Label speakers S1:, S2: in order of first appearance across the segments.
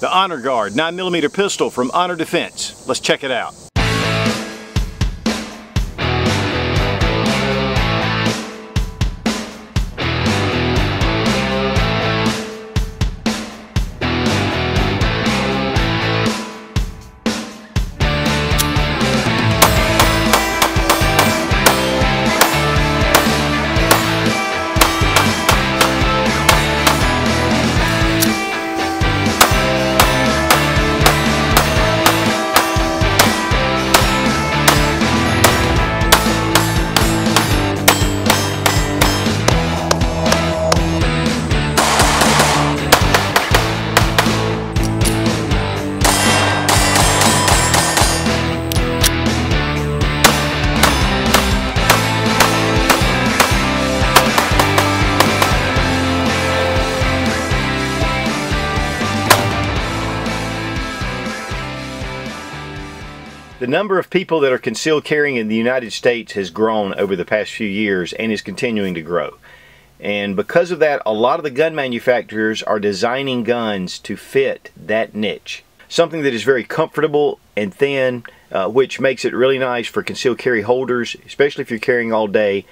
S1: The Honor Guard 9mm pistol from Honor Defense. Let's check it out. Number of people that are concealed carrying in the United States has grown over the past few years and is continuing to grow. And because of that, a lot of the gun manufacturers are designing guns to fit that niche. Something that is very comfortable and thin, uh, which makes it really nice for concealed carry holders, especially if you're carrying all day.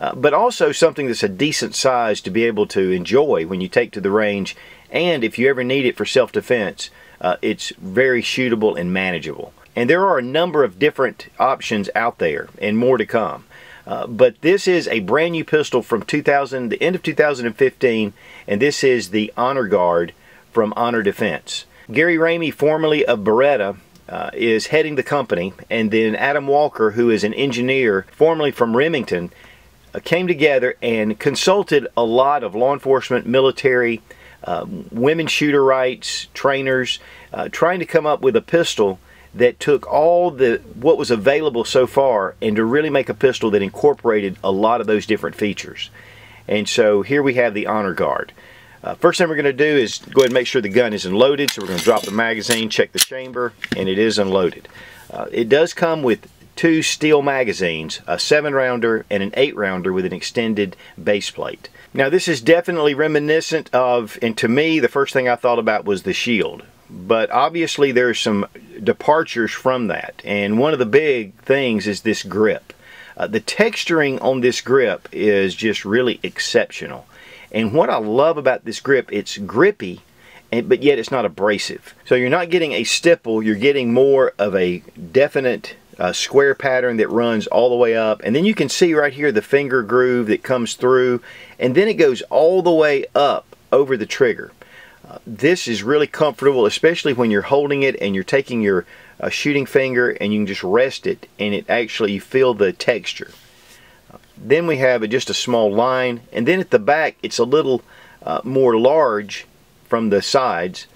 S1: Uh, but also something that's a decent size to be able to enjoy when you take to the range. And if you ever need it for self-defense, uh, it's very shootable and manageable. And there are a number of different options out there and more to come. Uh, but this is a brand new pistol from 2000, the end of 2015, and this is the Honor Guard from Honor Defense. Gary Ramey, formerly of Beretta, uh, is heading the company, and then Adam Walker, who is an engineer, formerly from Remington, uh, came together and consulted a lot of law enforcement, military, uh, women shooter rights, trainers, uh, trying to come up with a pistol that took all the what was available so far and to really make a pistol that incorporated a lot of those different features. And so here we have the Honor Guard. Uh, first thing we're going to do is go ahead and make sure the gun is unloaded. So we're going to drop the magazine, check the chamber, and it is unloaded. Uh, it does come with two steel magazines, a 7-rounder and an 8-rounder with an extended base plate. Now this is definitely reminiscent of, and to me the first thing I thought about was the Shield but obviously there's some departures from that. And one of the big things is this grip. Uh, the texturing on this grip is just really exceptional. And what I love about this grip it's grippy and, but yet it's not abrasive. So you're not getting a stipple you're getting more of a definite uh, square pattern that runs all the way up. And then you can see right here the finger groove that comes through and then it goes all the way up over the trigger this is really comfortable, especially when you're holding it and you're taking your uh, shooting finger and you can just rest it and it actually you feel the texture. then we have just a small line and then at the back it's a little uh, more large from the sides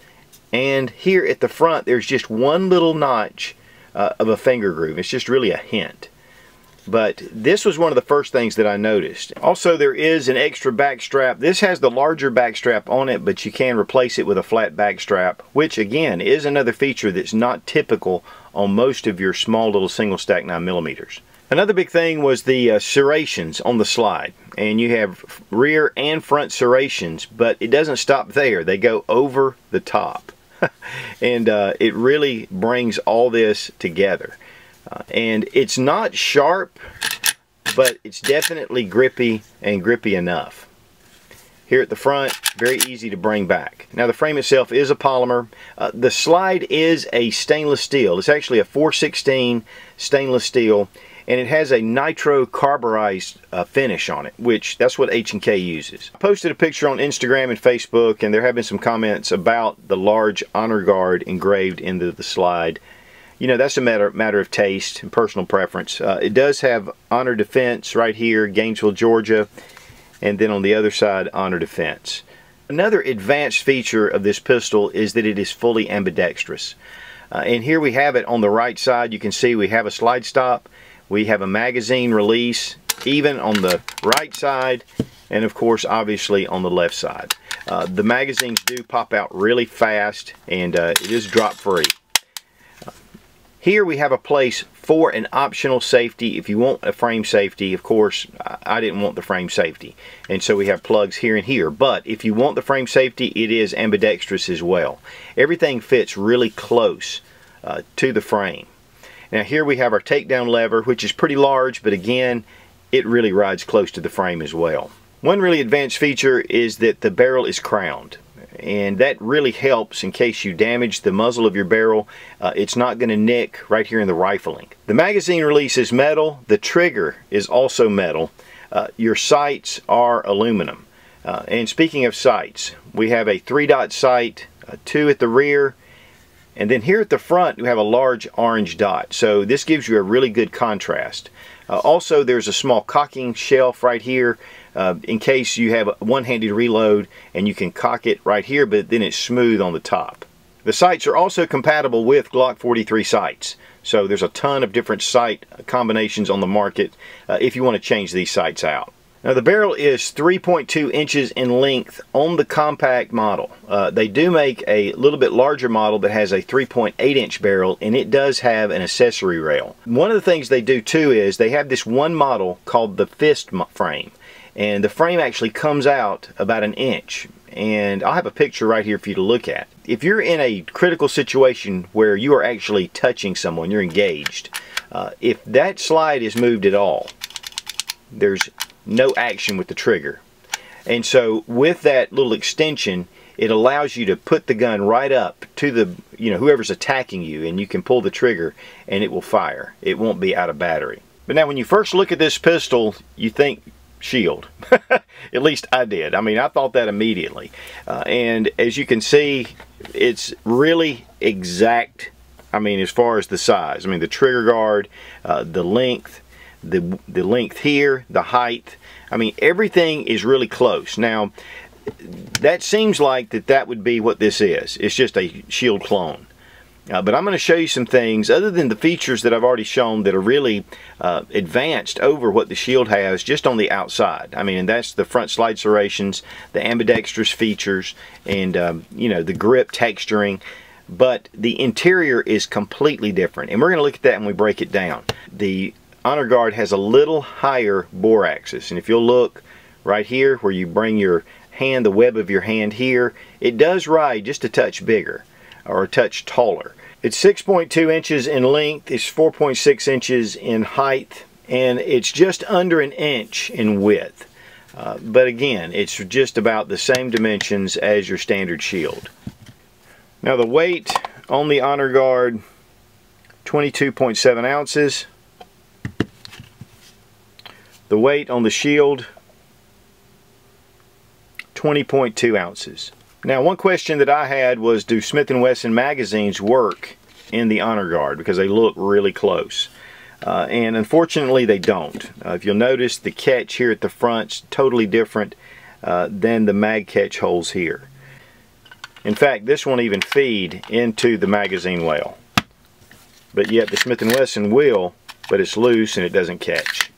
S1: and here at the front there's just one little notch uh, of a finger groove. It's just really a hint. But this was one of the first things that I noticed. Also, there is an extra back strap. This has the larger back strap on it, but you can replace it with a flat back strap, which again is another feature that's not typical on most of your small little single stack 9 millimeters. Another big thing was the uh, serrations on the slide. And you have rear and front serrations, but it doesn't stop there. They go over the top. and uh, it really brings all this together. And it's not sharp, but it's definitely grippy and grippy enough. Here at the front, very easy to bring back. Now the frame itself is a polymer. Uh, the slide is a stainless steel. It's actually a 416 stainless steel and it has a nitro carburized uh, finish on it, which that's what H&K uses. I posted a picture on Instagram and Facebook and there have been some comments about the large honor guard engraved into the slide you know, that's a matter, matter of taste and personal preference. Uh, it does have Honor Defense right here, Gainesville, Georgia, and then on the other side, Honor Defense. Another advanced feature of this pistol is that it is fully ambidextrous. Uh, and here we have it on the right side. You can see we have a slide stop. We have a magazine release, even on the right side, and of course, obviously, on the left side. Uh, the magazines do pop out really fast, and uh, it is drop free. Here we have a place for an optional safety. If you want a frame safety, of course, I didn't want the frame safety. And so we have plugs here and here. But if you want the frame safety, it is ambidextrous as well. Everything fits really close uh, to the frame. Now here we have our takedown lever, which is pretty large, but again, it really rides close to the frame as well. One really advanced feature is that the barrel is crowned and that really helps in case you damage the muzzle of your barrel. Uh, it's not going to nick right here in the rifling. The magazine release is metal. The trigger is also metal. Uh, your sights are aluminum. Uh, and speaking of sights, we have a three dot sight, two at the rear, and then here at the front you have a large orange dot. So this gives you a really good contrast. Uh, also there's a small cocking shelf right here uh, in case you have a one-handed reload and you can cock it right here but then it's smooth on the top. The sights are also compatible with Glock 43 sights. So there's a ton of different sight combinations on the market uh, if you want to change these sights out. Now the barrel is 3.2 inches in length on the compact model. Uh, they do make a little bit larger model that has a 3.8 inch barrel and it does have an accessory rail. One of the things they do too is they have this one model called the fist frame and the frame actually comes out about an inch and I'll have a picture right here for you to look at. If you're in a critical situation where you are actually touching someone, you're engaged, uh, if that slide is moved at all, there's no action with the trigger. And so with that little extension, it allows you to put the gun right up to the, you know, whoever's attacking you and you can pull the trigger and it will fire. It won't be out of battery. But now when you first look at this pistol, you think shield. At least I did. I mean, I thought that immediately. Uh, and as you can see, it's really exact. I mean, as far as the size, I mean, the trigger guard, uh, the length, the, the length here, the height. I mean, everything is really close. Now, that seems like that that would be what this is. It's just a shield clone. Uh, but I'm going to show you some things other than the features that I've already shown that are really uh, advanced over what the Shield has just on the outside. I mean, that's the front slide serrations, the ambidextrous features, and um, you know the grip texturing. But the interior is completely different, and we're going to look at that when we break it down. The Honor Guard has a little higher bore axis, and if you'll look right here where you bring your hand, the web of your hand here, it does ride just a touch bigger or a touch taller. It's 6.2 inches in length, it's 4.6 inches in height, and it's just under an inch in width. Uh, but again, it's just about the same dimensions as your standard shield. Now the weight on the Honor Guard, 22.7 ounces. The weight on the shield, 20.2 ounces. Now one question that I had was do Smith & Wesson magazines work in the Honor Guard because they look really close. Uh, and unfortunately they don't. Uh, if you'll notice the catch here at the front's totally different uh, than the mag catch holes here. In fact this won't even feed into the magazine well. But yet the Smith & Wesson will, but it's loose and it doesn't catch.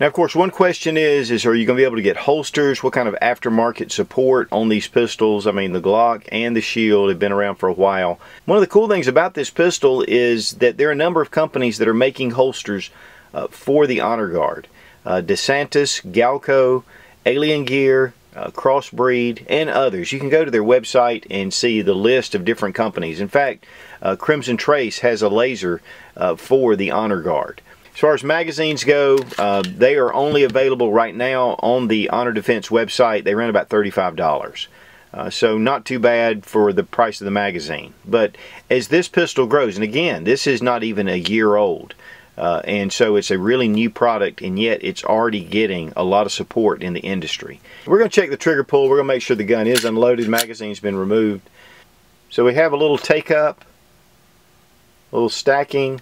S1: Now, of course, one question is, is are you going to be able to get holsters? What kind of aftermarket support on these pistols? I mean, the Glock and the Shield have been around for a while. One of the cool things about this pistol is that there are a number of companies that are making holsters uh, for the Honor Guard. Uh, DeSantis, Galco, Alien Gear, uh, Crossbreed, and others. You can go to their website and see the list of different companies. In fact, uh, Crimson Trace has a laser uh, for the Honor Guard. As far as magazines go, uh, they are only available right now on the Honor Defense website. They run about $35. Uh, so not too bad for the price of the magazine. But as this pistol grows, and again, this is not even a year old, uh, and so it's a really new product, and yet it's already getting a lot of support in the industry. We're going to check the trigger pull. We're going to make sure the gun is unloaded, magazine's been removed. So we have a little take up, a little stacking,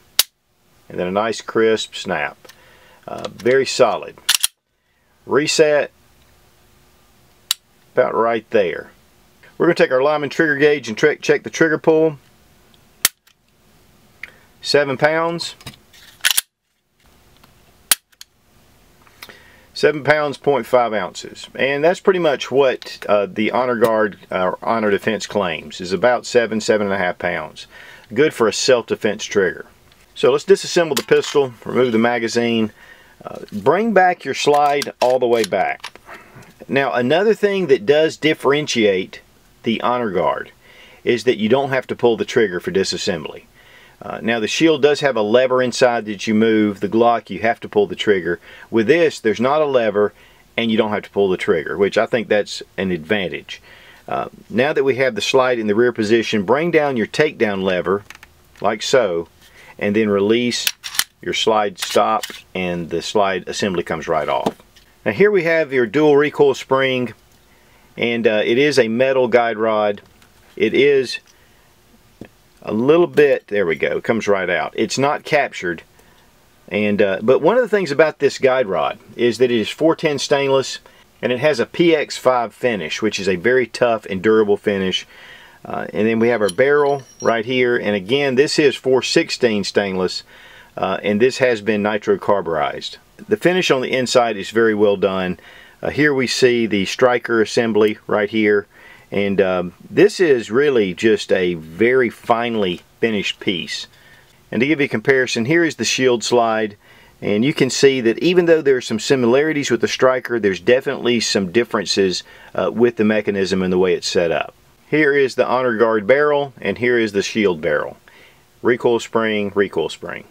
S1: and then a nice crisp snap. Uh, very solid. Reset about right there. We're going to take our Lyman trigger gauge and check the trigger pull. Seven pounds. Seven pounds, 0.5 ounces. And that's pretty much what uh, the Honor Guard, uh, Honor Defense claims, is about seven, seven and a half pounds. good for a self-defense trigger. So let's disassemble the pistol, remove the magazine, uh, bring back your slide all the way back. Now another thing that does differentiate the Honor Guard is that you don't have to pull the trigger for disassembly. Uh, now the shield does have a lever inside that you move. The Glock, you have to pull the trigger. With this, there's not a lever and you don't have to pull the trigger, which I think that's an advantage. Uh, now that we have the slide in the rear position, bring down your takedown lever, like so, and then release your slide stop and the slide assembly comes right off. Now here we have your dual recoil spring and uh, it is a metal guide rod. It is a little bit, there we go, it comes right out. It's not captured. And uh, But one of the things about this guide rod is that it is 410 stainless and it has a PX5 finish, which is a very tough and durable finish. Uh, and then we have our barrel right here. And again, this is 416 stainless, uh, and this has been nitrocarburized. The finish on the inside is very well done. Uh, here we see the striker assembly right here. And um, this is really just a very finely finished piece. And to give you a comparison, here is the shield slide. And you can see that even though there are some similarities with the striker, there's definitely some differences uh, with the mechanism and the way it's set up. Here is the Honor Guard barrel, and here is the shield barrel. Recoil spring, recoil spring.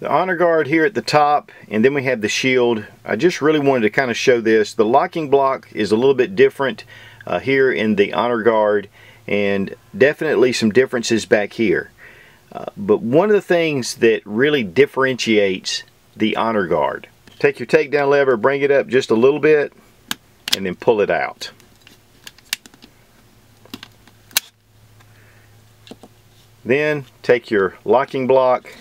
S1: The Honor Guard here at the top, and then we have the shield. I just really wanted to kind of show this. The locking block is a little bit different uh, here in the Honor Guard and definitely some differences back here. Uh, but one of the things that really differentiates the Honor Guard, take your takedown lever, bring it up just a little bit, and then pull it out. Then take your locking block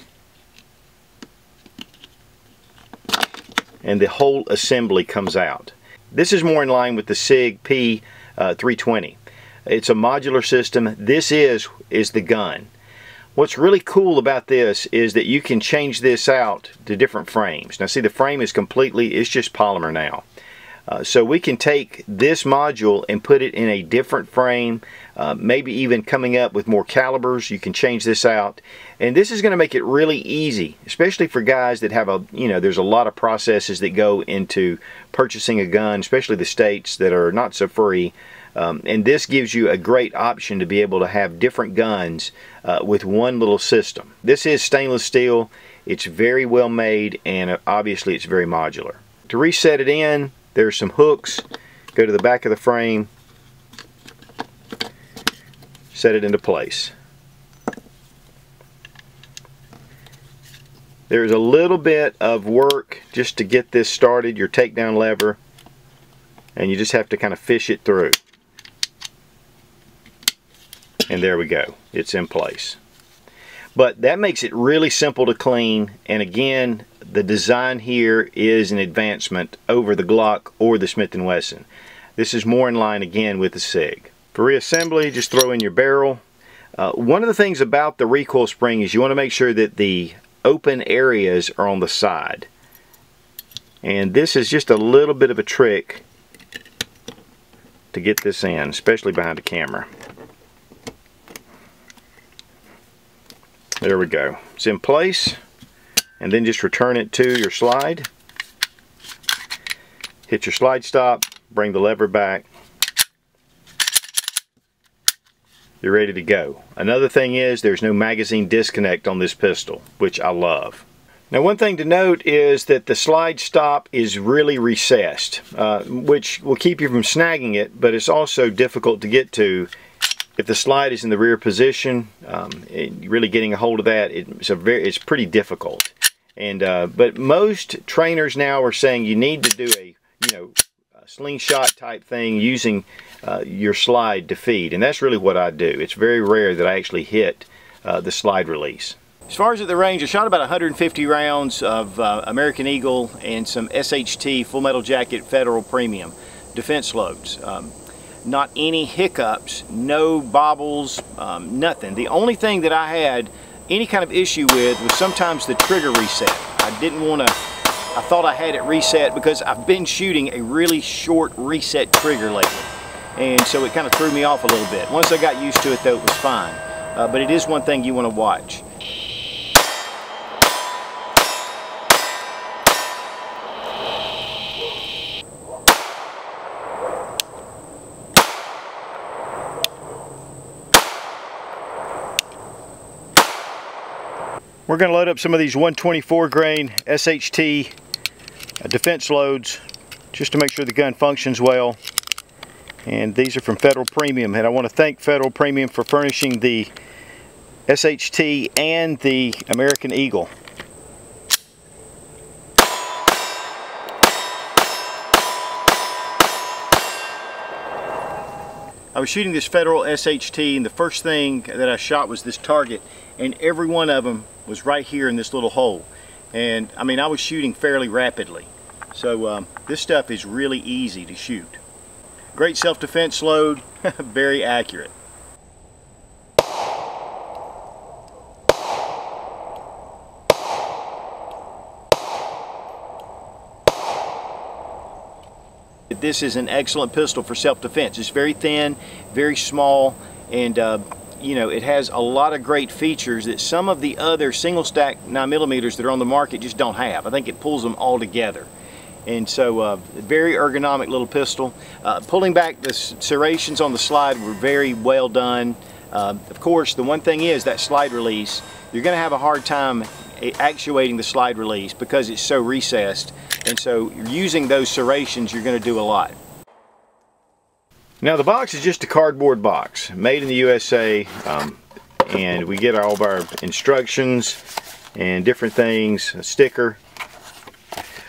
S1: and the whole assembly comes out. This is more in line with the SIG P uh, 320. It's a modular system. This is, is the gun. What's really cool about this is that you can change this out to different frames. Now see the frame is completely, it's just polymer now. Uh, so we can take this module and put it in a different frame, uh, maybe even coming up with more calibers. You can change this out. And this is going to make it really easy, especially for guys that have a, you know, there's a lot of processes that go into purchasing a gun, especially the states that are not so free. Um, and this gives you a great option to be able to have different guns uh, with one little system. This is stainless steel. It's very well made and obviously it's very modular. To reset it in, there's some hooks. Go to the back of the frame. Set it into place. There's a little bit of work just to get this started, your takedown lever, and you just have to kind of fish it through. And there we go. It's in place. But that makes it really simple to clean. And again, the design here is an advancement over the Glock or the Smith & Wesson. This is more in line again with the SIG. For reassembly, just throw in your barrel. Uh, one of the things about the recoil spring is you want to make sure that the open areas are on the side. And this is just a little bit of a trick to get this in, especially behind the camera. There we go. It's in place and then just return it to your slide. Hit your slide stop, bring the lever back. You're ready to go. Another thing is there's no magazine disconnect on this pistol, which I love. Now one thing to note is that the slide stop is really recessed, uh, which will keep you from snagging it, but it's also difficult to get to if the slide is in the rear position, um, really getting a hold of that, it's a very, it's pretty difficult. And uh, but most trainers now are saying you need to do a you know a slingshot type thing using uh, your slide to feed, and that's really what I do. It's very rare that I actually hit uh, the slide release. As far as at the range, I shot about 150 rounds of uh, American Eagle and some SHT Full Metal Jacket Federal Premium defense loads. Um, not any hiccups, no bobbles, um, nothing. The only thing that I had any kind of issue with was sometimes the trigger reset. I didn't want to, I thought I had it reset because I've been shooting a really short reset trigger lately. And so it kind of threw me off a little bit. Once I got used to it though, it was fine. uh, but it is one thing you want to watch. We're going to load up some of these 124 grain SHT uh, defense loads just to make sure the gun functions well. And these are from Federal Premium and I want to thank Federal Premium for furnishing the SHT and the American Eagle. I was shooting this Federal SHT and the first thing that I shot was this target and every one of them was right here in this little hole. And I mean, I was shooting fairly rapidly. So um, this stuff is really easy to shoot. Great self-defense load, very accurate. This is an excellent pistol for self-defense. It's very thin, very small, and uh, you know, it has a lot of great features that some of the other single stack 9mm that are on the market just don't have. I think it pulls them all together. And so, uh, very ergonomic little pistol. Uh, pulling back the serrations on the slide were very well done. Uh, of course, the one thing is that slide release, you're going to have a hard time actuating the slide release because it's so recessed. And so, using those serrations, you're going to do a lot. Now the box is just a cardboard box made in the USA um, and we get all of our instructions and different things, a sticker.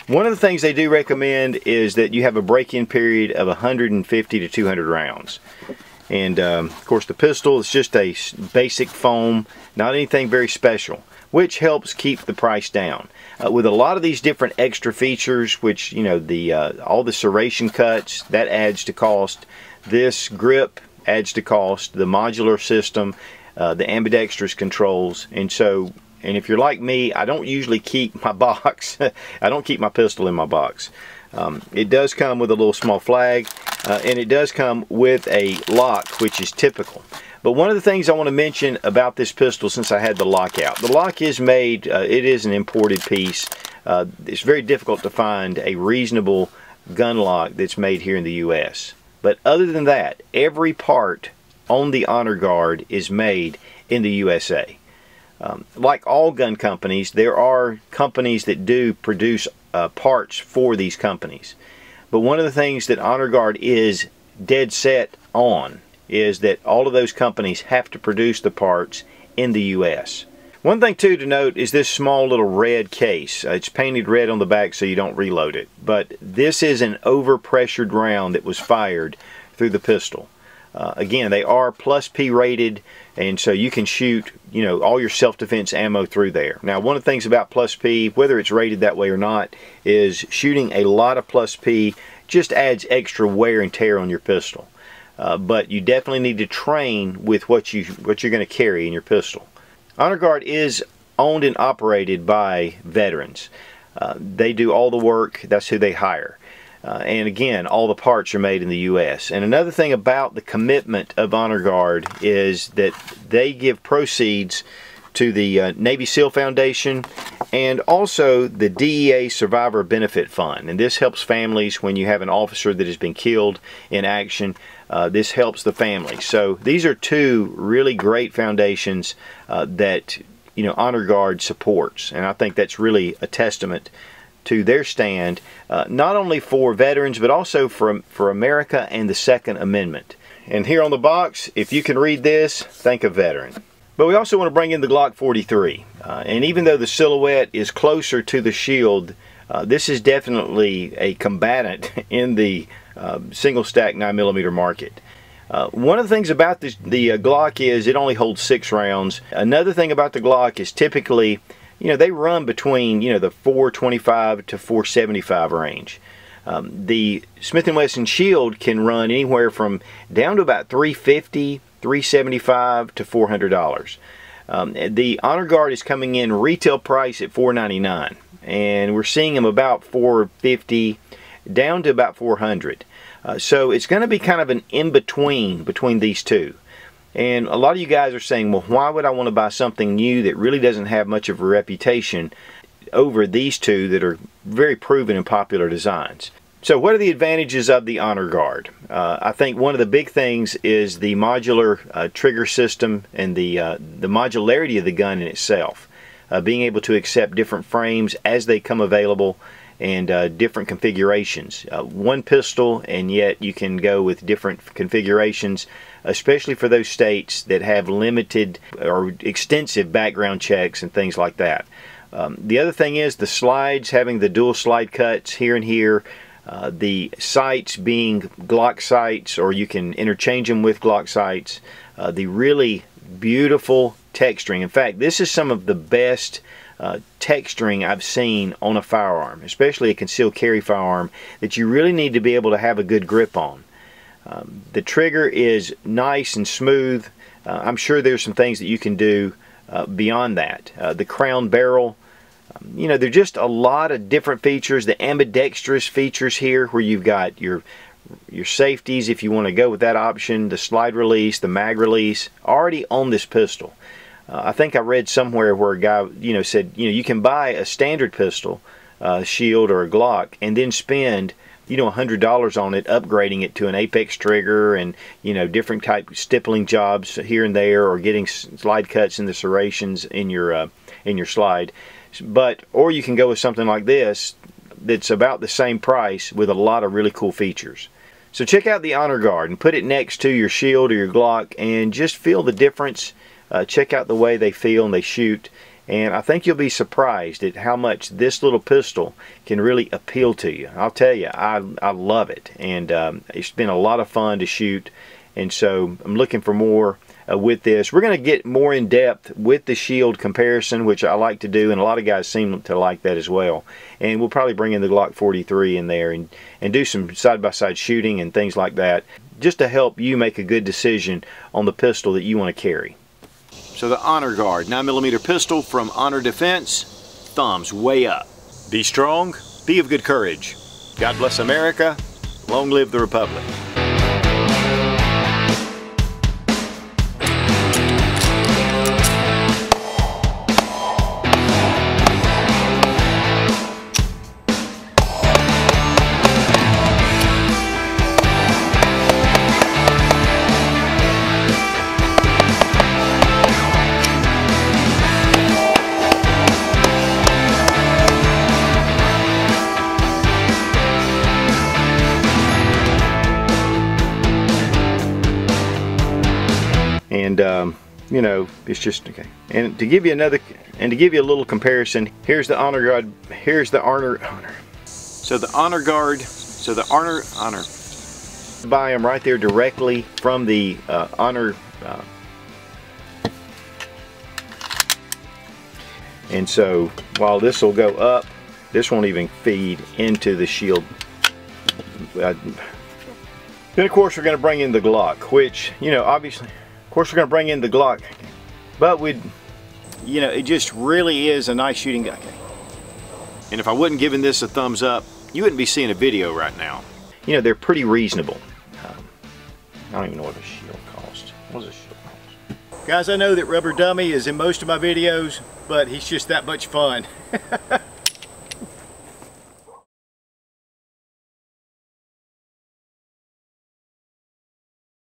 S1: One of the things they do recommend is that you have a break-in period of 150 to 200 rounds. And um, of course the pistol is just a basic foam, not anything very special, which helps keep the price down. Uh, with a lot of these different extra features, which, you know, the uh, all the serration cuts, that adds to cost. This grip adds to cost, the modular system, uh, the ambidextrous controls, and so and if you're like me, I don't usually keep my box. I don't keep my pistol in my box. Um, it does come with a little small flag, uh, and it does come with a lock, which is typical. But one of the things I want to mention about this pistol, since I had the lock out, the lock is made, uh, it is an imported piece. Uh, it's very difficult to find a reasonable gun lock that's made here in the U.S. But other than that, every part on the Honor Guard is made in the USA. Um, like all gun companies, there are companies that do produce uh, parts for these companies. But one of the things that Honor Guard is dead set on is that all of those companies have to produce the parts in the U.S. One thing too to note is this small little red case. Uh, it's painted red on the back so you don't reload it. But this is an overpressured round that was fired through the pistol. Uh, again, they are plus P rated and so you can shoot, you know, all your self-defense ammo through there. Now, one of the things about plus P, whether it's rated that way or not, is shooting a lot of plus P just adds extra wear and tear on your pistol. Uh, but you definitely need to train with what you what you're going to carry in your pistol. Honor Guard is owned and operated by veterans. Uh, they do all the work, that's who they hire. Uh, and again, all the parts are made in the U.S. And another thing about the commitment of Honor Guard is that they give proceeds to the uh, Navy SEAL Foundation and also the DEA Survivor Benefit Fund. And this helps families when you have an officer that has been killed in action. Uh, this helps the family. So these are two really great foundations uh, that you know Honor Guard supports, and I think that's really a testament to their stand, uh, not only for veterans but also for for America and the Second Amendment. And here on the box, if you can read this, thank a veteran. But we also want to bring in the Glock 43. Uh, and even though the silhouette is closer to the shield, uh, this is definitely a combatant in the uh, single stack 9mm market. Uh, one of the things about this, the uh, Glock is it only holds six rounds. Another thing about the Glock is typically, you know, they run between, you know, the 425 to 475 range. Um, the Smith & Wesson Shield can run anywhere from down to about 350 375 to $400. Um, the Honor Guard is coming in retail price at 499 and we're seeing them about 450 down to about 400 uh, so it's going to be kind of an in-between between these two And a lot of you guys are saying, well, why would I want to buy something new that really doesn't have much of a reputation over these two that are very proven and popular designs? So what are the advantages of the Honor Guard? Uh, I think one of the big things is the modular uh, trigger system and the, uh, the modularity of the gun in itself. Uh, being able to accept different frames as they come available and uh, different configurations. Uh, one pistol and yet you can go with different configurations especially for those states that have limited or extensive background checks and things like that. Um, the other thing is the slides having the dual slide cuts here and here uh, the sights being Glock sights or you can interchange them with Glock sights uh, the really beautiful texturing in fact this is some of the best uh, texturing I've seen on a firearm, especially a concealed carry firearm, that you really need to be able to have a good grip on. Um, the trigger is nice and smooth. Uh, I'm sure there's some things that you can do uh, beyond that. Uh, the crown barrel, um, you know, there's just a lot of different features. The ambidextrous features here where you've got your your safeties if you want to go with that option, the slide release, the mag release, already on this pistol. Uh, I think I read somewhere where a guy, you know, said, you know, you can buy a standard pistol, uh, Shield or a Glock, and then spend, you know, $100 on it, upgrading it to an Apex trigger and, you know, different type stippling jobs here and there, or getting slide cuts in the serrations in your uh, in your slide. But or you can go with something like this that's about the same price with a lot of really cool features. So check out the Honor Guard and put it next to your Shield or your Glock and just feel the difference uh, check out the way they feel and they shoot. And I think you'll be surprised at how much this little pistol can really appeal to you. I'll tell you, I, I love it. And um, it's been a lot of fun to shoot. And so I'm looking for more uh, with this. We're going to get more in depth with the shield comparison, which I like to do, and a lot of guys seem to like that as well. And we'll probably bring in the Glock 43 in there and, and do some side-by-side -side shooting and things like that, just to help you make a good decision on the pistol that you want to carry. So the Honor Guard 9mm pistol from Honor Defense, thumbs way up. Be strong, be of good courage. God bless America, long live the Republic. It's just okay. And to give you another and to give you a little comparison here's the honor guard here's the honor honor. So the honor guard so the honor honor. Buy them right there directly from the uh, honor uh, and so while this will go up this won't even feed into the shield. Uh, then of course we're going to bring in the Glock which you know obviously of course, we're going to bring in the Glock, but we, you know, it just really is a nice shooting gun. And if I wasn't giving this a thumbs up, you wouldn't be seeing a video right now. You know, they're pretty reasonable. Um, I don't even know what a shield cost. What does a shield cost? Guys, I know that Rubber Dummy is in most of my videos, but he's just that much fun.